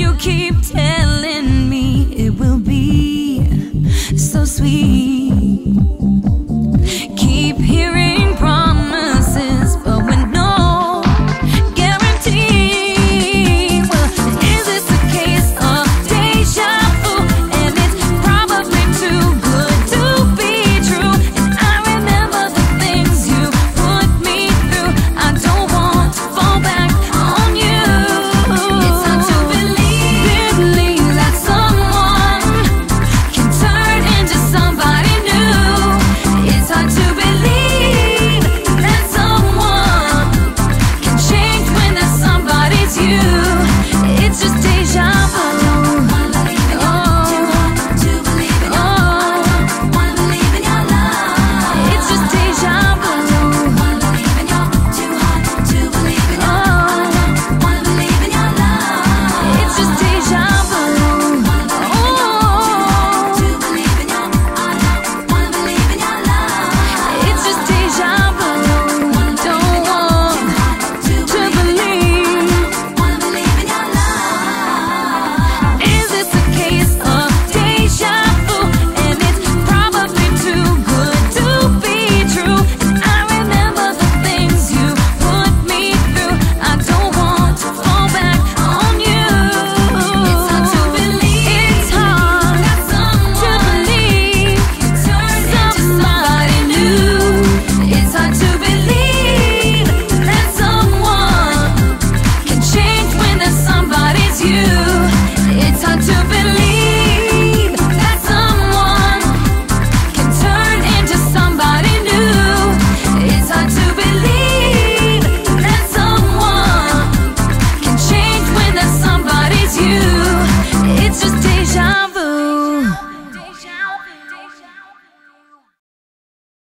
you keep telling